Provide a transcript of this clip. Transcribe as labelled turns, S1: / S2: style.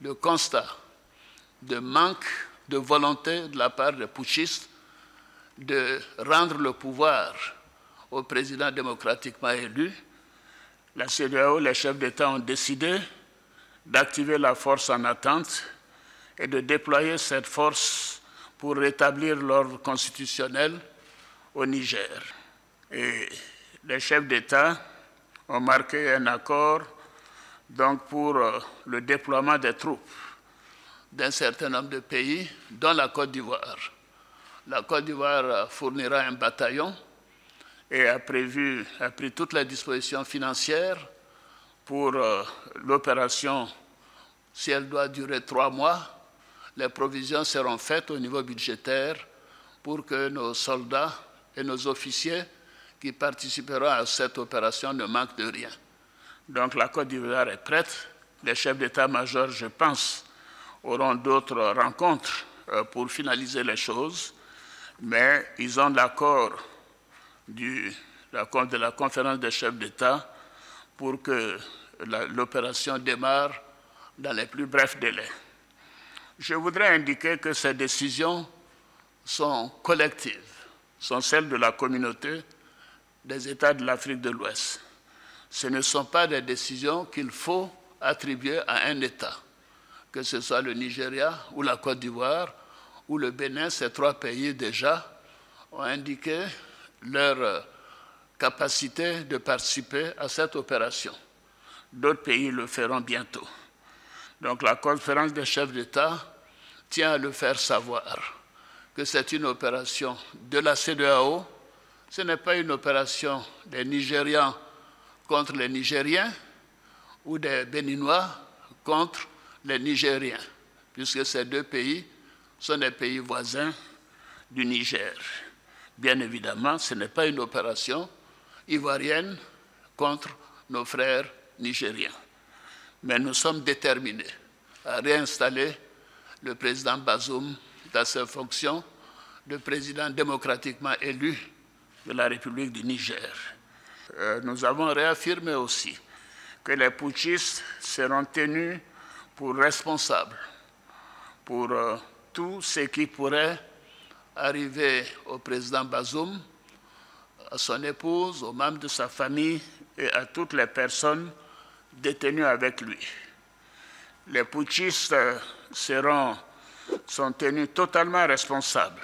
S1: le constat de manque de volonté de la part des putschistes de rendre le pouvoir au président démocratiquement élu, la CEDEAO, les chefs d'État ont décidé d'activer la force en attente et de déployer cette force pour rétablir l'ordre constitutionnel au Niger. Et les chefs d'État ont marqué un accord donc, pour euh, le déploiement des troupes d'un certain nombre de pays, dont la Côte d'Ivoire. La Côte d'Ivoire fournira un bataillon et a prévu, a pris toutes les dispositions financières pour euh, l'opération. Si elle doit durer trois mois, les provisions seront faites au niveau budgétaire pour que nos soldats et nos officiers qui participeront à cette opération ne manquent de rien. Donc la Côte d'Ivoire est prête. Les chefs d'état-major, je pense, auront d'autres rencontres euh, pour finaliser les choses, mais ils ont l'accord de la conférence des chefs d'État pour que l'opération démarre dans les plus brefs délais. Je voudrais indiquer que ces décisions sont collectives, sont celles de la communauté des États de l'Afrique de l'Ouest. Ce ne sont pas des décisions qu'il faut attribuer à un État, que ce soit le Nigeria ou la Côte d'Ivoire ou le Bénin, ces trois pays déjà ont indiqué leur capacité de participer à cette opération. D'autres pays le feront bientôt. Donc la conférence des chefs d'État tient à le faire savoir que c'est une opération de la CEDEAO, ce n'est pas une opération des Nigérians contre les Nigériens ou des Béninois contre les Nigériens, puisque ces deux pays sont des pays voisins du Niger. Bien évidemment, ce n'est pas une opération ivoirienne contre nos frères nigériens. Mais nous sommes déterminés à réinstaller le président Bazoum dans ses fonctions de président démocratiquement élu de la République du Niger. Euh, nous avons réaffirmé aussi que les putschistes seront tenus pour responsables pour euh, tout ce qui pourrait arriver au président Bazoum, à son épouse, aux membres de sa famille et à toutes les personnes détenues avec lui. Les putschistes seront, sont tenus totalement responsables